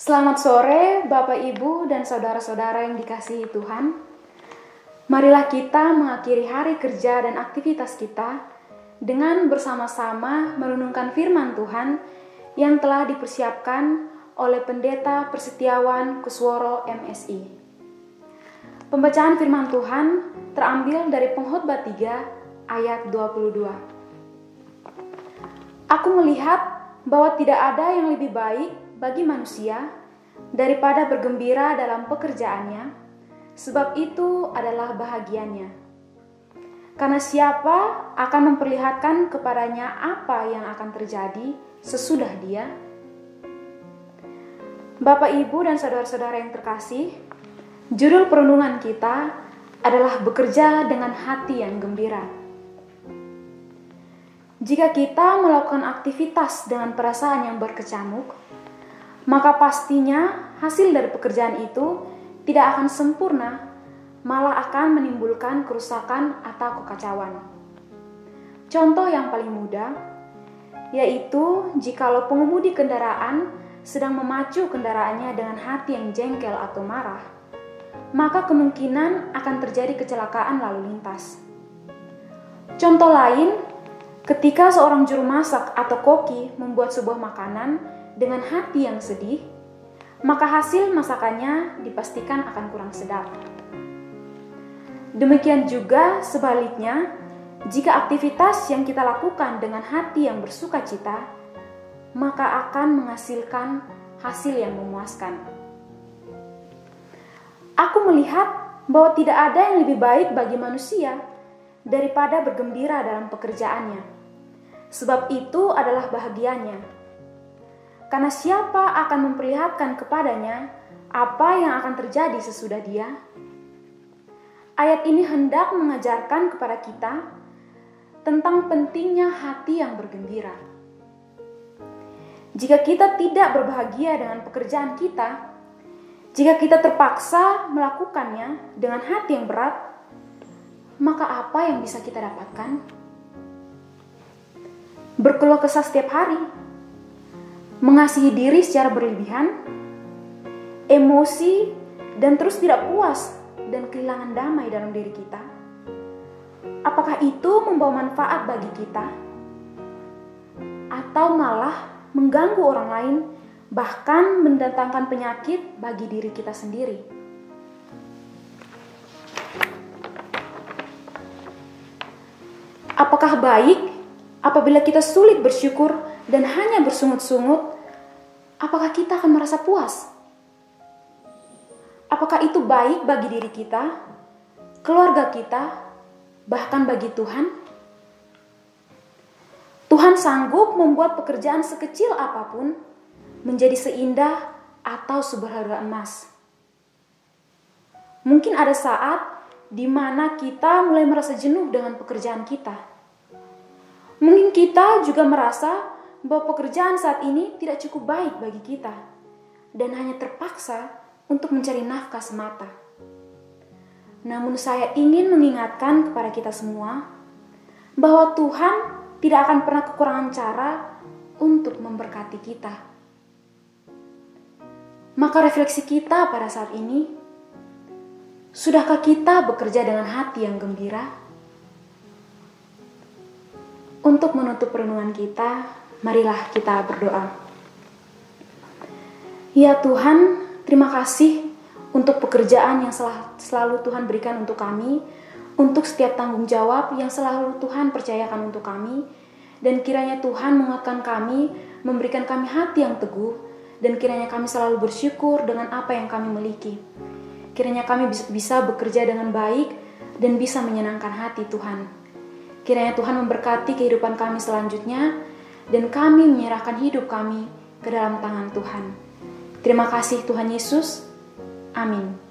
Selamat sore, Bapak, Ibu, dan saudara-saudara yang dikasihi Tuhan. Marilah kita mengakhiri hari kerja dan aktivitas kita dengan bersama-sama merenungkan firman Tuhan yang telah dipersiapkan oleh Pendeta Persetiawan Kusworo MSI. Pembacaan firman Tuhan terambil dari Pengkhotbah 3 ayat 22. Aku melihat bahwa tidak ada yang lebih baik bagi manusia daripada bergembira dalam pekerjaannya, sebab itu adalah bahagianya. Karena siapa akan memperlihatkan kepadanya apa yang akan terjadi sesudah dia? Bapak, Ibu, dan saudara-saudara yang terkasih, judul perenungan kita adalah bekerja dengan hati yang gembira. Jika kita melakukan aktivitas dengan perasaan yang berkecamuk, maka pastinya hasil dari pekerjaan itu tidak akan sempurna, malah akan menimbulkan kerusakan atau kekacauan. Contoh yang paling mudah yaitu jikalau pengemudi kendaraan sedang memacu kendaraannya dengan hati yang jengkel atau marah, maka kemungkinan akan terjadi kecelakaan lalu lintas. Contoh lain, ketika seorang juru masak atau koki membuat sebuah makanan dengan hati yang sedih, maka hasil masakannya dipastikan akan kurang sedap. Demikian juga sebaliknya, jika aktivitas yang kita lakukan dengan hati yang bersuka cita, maka akan menghasilkan hasil yang memuaskan. Aku melihat bahwa tidak ada yang lebih baik bagi manusia daripada bergembira dalam pekerjaannya, sebab itu adalah bahagianya. Karena siapa akan memperlihatkan kepadanya apa yang akan terjadi sesudah dia? Ayat ini hendak mengajarkan kepada kita tentang pentingnya hati yang bergembira. Jika kita tidak berbahagia dengan pekerjaan kita, jika kita terpaksa melakukannya dengan hati yang berat, maka apa yang bisa kita dapatkan? Berkeluh kesah setiap hari, mengasihi diri secara berlebihan, emosi, dan terus tidak puas dan kehilangan damai dalam diri kita. Apakah itu membawa manfaat bagi kita? Atau malah mengganggu orang lain, bahkan mendatangkan penyakit bagi diri kita sendiri. Apakah baik apabila kita sulit bersyukur dan hanya bersungut-sungut? Apakah kita akan merasa puas? Apakah itu baik bagi diri kita, keluarga kita, bahkan bagi Tuhan? Tuhan sanggup membuat pekerjaan sekecil apa pun menjadi seindah atau seberharga emas. Mungkin ada saat di mana kita mulai merasa jenuh dengan pekerjaan kita. Mungkin kita juga merasa bahwa pekerjaan saat ini tidak cukup baik bagi kita dan hanya terpaksa untuk mencari nafkah semata. Namun, saya ingin mengingatkan kepada kita semua bahwa Tuhan tidak akan pernah kekurangan cara untuk memberkati kita. Maka refleksi kita pada saat ini, sudahkah kita bekerja dengan hati yang gembira? Untuk menutup renungan kita, marilah kita berdoa. Ya Tuhan, terima kasih untuk pekerjaan yang selalu Tuhan berikan untuk kami untuk setiap tanggung jawab yang selalu Tuhan percayakan untuk kami, dan kiranya Tuhan menguatkan kami, memberikan kami hati yang teguh, dan kiranya kami selalu bersyukur dengan apa yang kami miliki. Kiranya kami bisa bekerja dengan baik dan bisa menyenangkan hati Tuhan. Kiranya Tuhan memberkati kehidupan kami selanjutnya, dan kami menyerahkan hidup kami ke dalam tangan Tuhan. Terima kasih Tuhan Yesus. Amin.